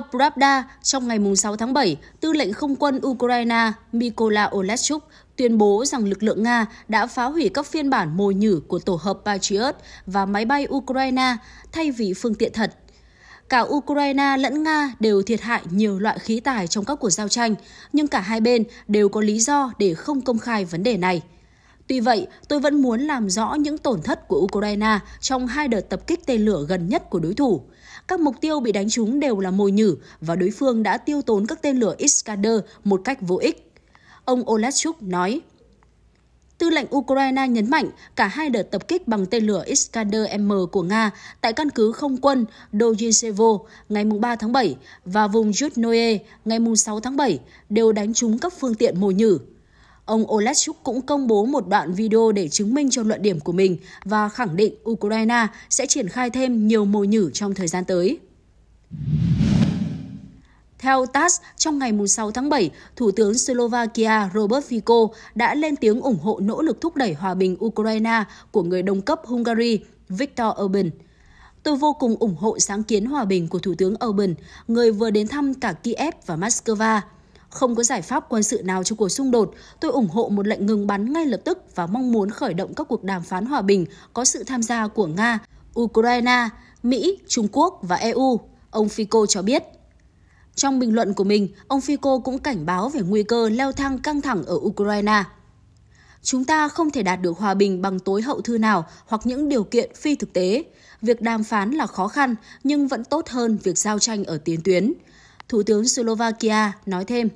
Theo Pravda, trong ngày 6 tháng 7, tư lệnh không quân Ukraine Mykola Oleshchuk tuyên bố rằng lực lượng Nga đã phá hủy các phiên bản mồi nhử của tổ hợp Patriot và máy bay Ukraine thay vì phương tiện thật. Cả Ukraine lẫn Nga đều thiệt hại nhiều loại khí tài trong các cuộc giao tranh, nhưng cả hai bên đều có lý do để không công khai vấn đề này. Tuy vậy, tôi vẫn muốn làm rõ những tổn thất của Ukraine trong hai đợt tập kích tên lửa gần nhất của đối thủ. Các mục tiêu bị đánh trúng đều là mồi nhử và đối phương đã tiêu tốn các tên lửa Iskander một cách vô ích. Ông Oleshchuk nói. Tư lệnh Ukraine nhấn mạnh cả hai đợt tập kích bằng tên lửa Iskander-M của Nga tại căn cứ không quân Dojisevo ngày 3 tháng 7 và vùng Yudnoye ngày 6 tháng 7 đều đánh trúng các phương tiện mồi nhử. Ông Oleshchuk cũng công bố một đoạn video để chứng minh cho luận điểm của mình và khẳng định Ukraine sẽ triển khai thêm nhiều mồi nhử trong thời gian tới. Theo TASS, trong ngày 6 tháng 7, Thủ tướng Slovakia Robert Fico đã lên tiếng ủng hộ nỗ lực thúc đẩy hòa bình Ukraine của người đồng cấp Hungary Viktor Orbán. Tôi vô cùng ủng hộ sáng kiến hòa bình của Thủ tướng Orbán, người vừa đến thăm cả Kiev và Moscow. Không có giải pháp quân sự nào cho cuộc xung đột, tôi ủng hộ một lệnh ngừng bắn ngay lập tức và mong muốn khởi động các cuộc đàm phán hòa bình có sự tham gia của Nga, Ukraine, Mỹ, Trung Quốc và EU, ông Fico cho biết. Trong bình luận của mình, ông Fico cũng cảnh báo về nguy cơ leo thang căng thẳng ở Ukraine. Chúng ta không thể đạt được hòa bình bằng tối hậu thư nào hoặc những điều kiện phi thực tế. Việc đàm phán là khó khăn nhưng vẫn tốt hơn việc giao tranh ở tiền tuyến. Thủ tướng Slovakia nói thêm.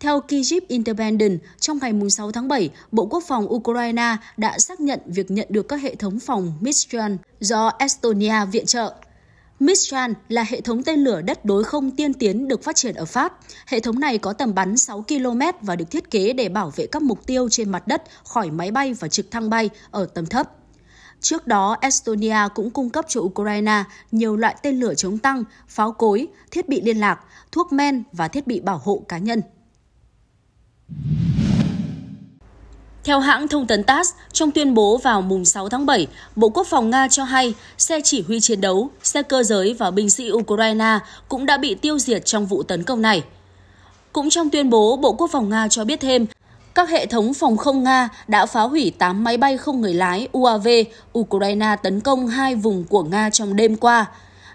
Theo Kyiv Independent, trong ngày 6 tháng 7, Bộ Quốc phòng Ukraine đã xác nhận việc nhận được các hệ thống phòng Mistral do Estonia viện trợ. Mistral là hệ thống tên lửa đất đối không tiên tiến được phát triển ở Pháp. Hệ thống này có tầm bắn 6 km và được thiết kế để bảo vệ các mục tiêu trên mặt đất khỏi máy bay và trực thăng bay ở tầm thấp. Trước đó, Estonia cũng cung cấp cho Ukraine nhiều loại tên lửa chống tăng, pháo cối, thiết bị liên lạc, thuốc men và thiết bị bảo hộ cá nhân. Theo hãng thông tấn TASS, trong tuyên bố vào mùng 6 tháng 7, Bộ Quốc phòng Nga cho hay xe chỉ huy chiến đấu, xe cơ giới và binh sĩ Ukraine cũng đã bị tiêu diệt trong vụ tấn công này. Cũng trong tuyên bố, Bộ Quốc phòng Nga cho biết thêm, các hệ thống phòng không Nga đã phá hủy 8 máy bay không người lái UAV Ukraine tấn công hai vùng của Nga trong đêm qua.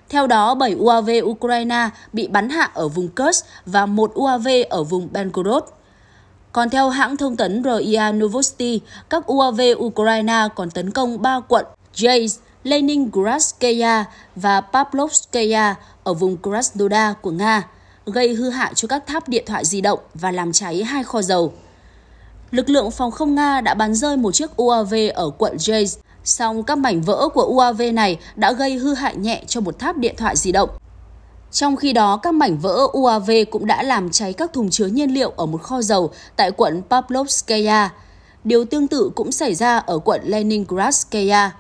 Theo đó, 7 UAV Ukraine bị bắn hạ ở vùng Kursk và một UAV ở vùng Belgorod. Còn theo hãng thông tấn RIA Novosti, các UAV Ukraine còn tấn công 3 quận jays Leningradskaya và Pavlovskaya ở vùng Krasnodar của Nga, gây hư hại cho các tháp điện thoại di động và làm cháy hai kho dầu. Lực lượng phòng không Nga đã bắn rơi một chiếc UAV ở quận Jays. song các mảnh vỡ của UAV này đã gây hư hại nhẹ cho một tháp điện thoại di động. Trong khi đó, các mảnh vỡ UAV cũng đã làm cháy các thùng chứa nhiên liệu ở một kho dầu tại quận Pavlovskaya. Điều tương tự cũng xảy ra ở quận Leningradskaya.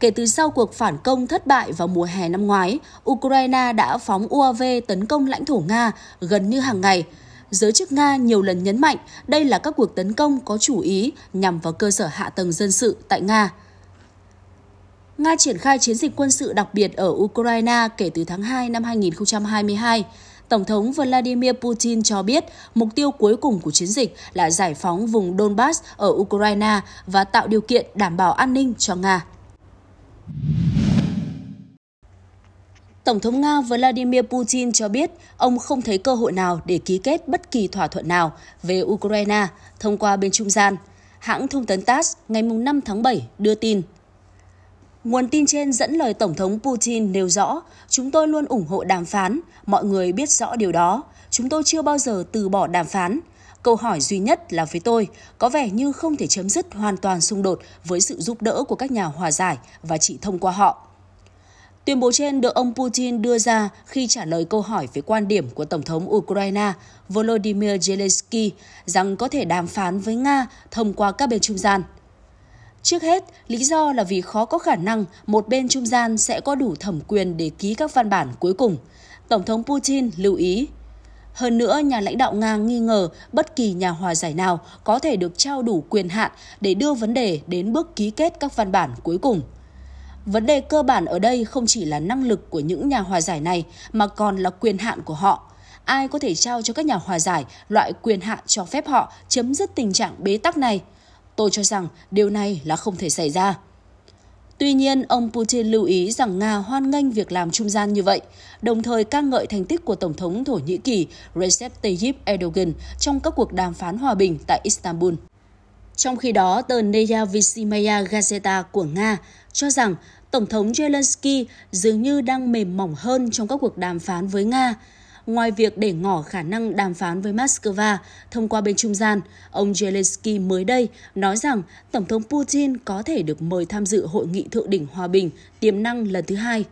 Kể từ sau cuộc phản công thất bại vào mùa hè năm ngoái, Ukraine đã phóng UAV tấn công lãnh thổ Nga gần như hàng ngày. Giới chức Nga nhiều lần nhấn mạnh đây là các cuộc tấn công có chủ ý nhằm vào cơ sở hạ tầng dân sự tại Nga. Nga triển khai chiến dịch quân sự đặc biệt ở Ukraine kể từ tháng 2 năm 2022. Tổng thống Vladimir Putin cho biết mục tiêu cuối cùng của chiến dịch là giải phóng vùng Donbass ở Ukraine và tạo điều kiện đảm bảo an ninh cho Nga. Tổng thống Nga Vladimir Putin cho biết ông không thấy cơ hội nào để ký kết bất kỳ thỏa thuận nào về Ukraine thông qua bên trung gian. Hãng thông tấn TASS ngày 5 tháng 7 đưa tin. Nguồn tin trên dẫn lời Tổng thống Putin nêu rõ, chúng tôi luôn ủng hộ đàm phán, mọi người biết rõ điều đó. Chúng tôi chưa bao giờ từ bỏ đàm phán. Câu hỏi duy nhất là với tôi, có vẻ như không thể chấm dứt hoàn toàn xung đột với sự giúp đỡ của các nhà hòa giải và chỉ thông qua họ. Tuyên bố trên được ông Putin đưa ra khi trả lời câu hỏi về quan điểm của Tổng thống Ukraine Volodymyr Zelensky rằng có thể đàm phán với Nga thông qua các bên trung gian. Trước hết, lý do là vì khó có khả năng một bên trung gian sẽ có đủ thẩm quyền để ký các văn bản cuối cùng. Tổng thống Putin lưu ý. Hơn nữa, nhà lãnh đạo Nga nghi ngờ bất kỳ nhà hòa giải nào có thể được trao đủ quyền hạn để đưa vấn đề đến bước ký kết các văn bản cuối cùng. Vấn đề cơ bản ở đây không chỉ là năng lực của những nhà hòa giải này mà còn là quyền hạn của họ. Ai có thể trao cho các nhà hòa giải loại quyền hạn cho phép họ chấm dứt tình trạng bế tắc này? Tôi cho rằng điều này là không thể xảy ra. Tuy nhiên, ông Putin lưu ý rằng Nga hoan nghênh việc làm trung gian như vậy, đồng thời ca ngợi thành tích của Tổng thống Thổ Nhĩ Kỳ Recep Tayyip Erdogan trong các cuộc đàm phán hòa bình tại Istanbul. Trong khi đó, tờ Neya Visimaya Gazeta của Nga cho rằng Tổng thống Zelensky dường như đang mềm mỏng hơn trong các cuộc đàm phán với Nga. Ngoài việc để ngỏ khả năng đàm phán với Moscow thông qua bên trung gian, ông Zelensky mới đây nói rằng Tổng thống Putin có thể được mời tham dự hội nghị thượng đỉnh hòa bình tiềm năng lần thứ hai.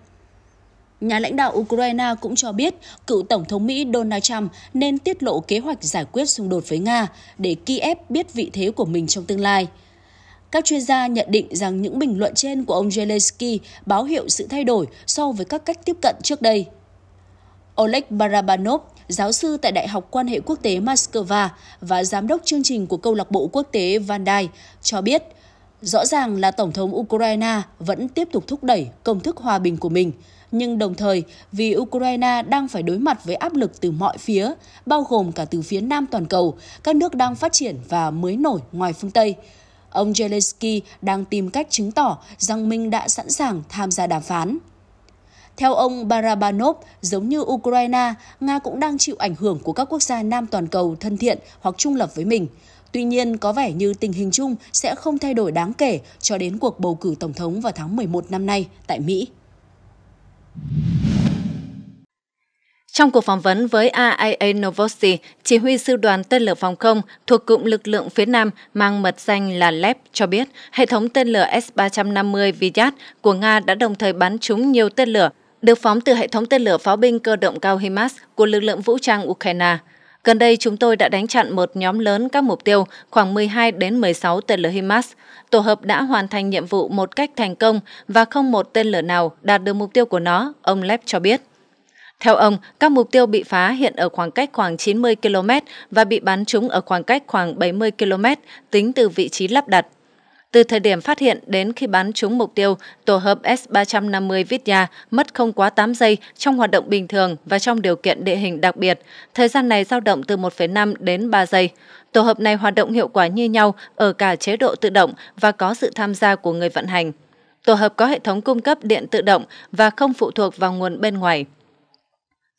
Nhà lãnh đạo Ukraine cũng cho biết cựu Tổng thống Mỹ Donald Trump nên tiết lộ kế hoạch giải quyết xung đột với Nga để Kiev biết vị thế của mình trong tương lai. Các chuyên gia nhận định rằng những bình luận trên của ông Zelensky báo hiệu sự thay đổi so với các cách tiếp cận trước đây. Oleg Barabanov, giáo sư tại Đại học Quan hệ Quốc tế Moscow và giám đốc chương trình của câu lạc bộ quốc tế Van cho biết rõ ràng là Tổng thống Ukraine vẫn tiếp tục thúc đẩy công thức hòa bình của mình, nhưng đồng thời vì Ukraine đang phải đối mặt với áp lực từ mọi phía, bao gồm cả từ phía nam toàn cầu, các nước đang phát triển và mới nổi ngoài phương Tây. Ông Zelensky đang tìm cách chứng tỏ rằng mình đã sẵn sàng tham gia đàm phán. Theo ông Barabanov, giống như Ukraine, Nga cũng đang chịu ảnh hưởng của các quốc gia nam toàn cầu thân thiện hoặc trung lập với mình. Tuy nhiên, có vẻ như tình hình chung sẽ không thay đổi đáng kể cho đến cuộc bầu cử tổng thống vào tháng 11 năm nay tại Mỹ. Trong cuộc phỏng vấn với AIA Novosti, chỉ huy sư đoàn tên lửa phòng không thuộc cụm lực lượng phía Nam mang mật danh là LEP cho biết hệ thống tên lửa S-350 Vyat của Nga đã đồng thời bắn trúng nhiều tên lửa được phóng từ hệ thống tên lửa pháo binh cơ động cao HIMARS của lực lượng vũ trang Ukraine. Gần đây, chúng tôi đã đánh chặn một nhóm lớn các mục tiêu, khoảng 12 đến 16 tên lửa HIMARS. Tổ hợp đã hoàn thành nhiệm vụ một cách thành công và không một tên lửa nào đạt được mục tiêu của nó, ông Lep cho biết. Theo ông, các mục tiêu bị phá hiện ở khoảng cách khoảng 90 km và bị bắn trúng ở khoảng cách khoảng 70 km tính từ vị trí lắp đặt. Từ thời điểm phát hiện đến khi bắn trúng mục tiêu, tổ hợp S-350 Vidya mất không quá 8 giây trong hoạt động bình thường và trong điều kiện địa hình đặc biệt. Thời gian này dao động từ 1,5 đến 3 giây. Tổ hợp này hoạt động hiệu quả như nhau ở cả chế độ tự động và có sự tham gia của người vận hành. Tổ hợp có hệ thống cung cấp điện tự động và không phụ thuộc vào nguồn bên ngoài.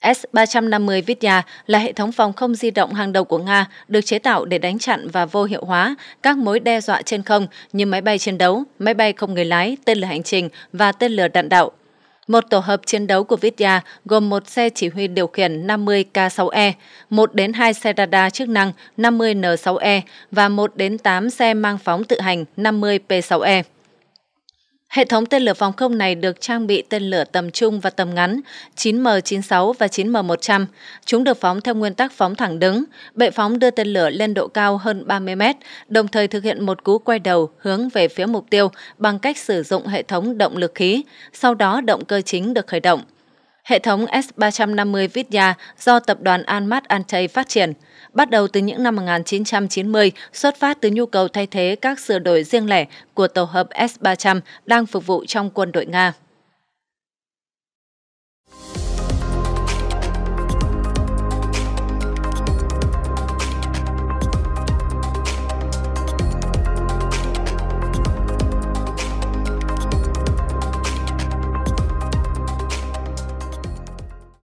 S-350 Vidya là hệ thống phòng không di động hàng đầu của Nga, được chế tạo để đánh chặn và vô hiệu hóa các mối đe dọa trên không như máy bay chiến đấu, máy bay không người lái, tên lửa hành trình và tên lửa đạn đạo. Một tổ hợp chiến đấu của Vidya gồm một xe chỉ huy điều khiển 50 K6E, 1 đến 2 xe radar chức năng 50 N6E và 1 đến 8 xe mang phóng tự hành 50 P6E. Hệ thống tên lửa phòng không này được trang bị tên lửa tầm trung và tầm ngắn 9M96 và 9M100. Chúng được phóng theo nguyên tắc phóng thẳng đứng. Bệ phóng đưa tên lửa lên độ cao hơn 30 mét, đồng thời thực hiện một cú quay đầu hướng về phía mục tiêu bằng cách sử dụng hệ thống động lực khí. Sau đó động cơ chính được khởi động. Hệ thống S-350 Vidya do tập đoàn Anmat Antey phát triển, bắt đầu từ những năm 1990, xuất phát từ nhu cầu thay thế các sửa đổi riêng lẻ của tổ hợp S-300 đang phục vụ trong quân đội Nga.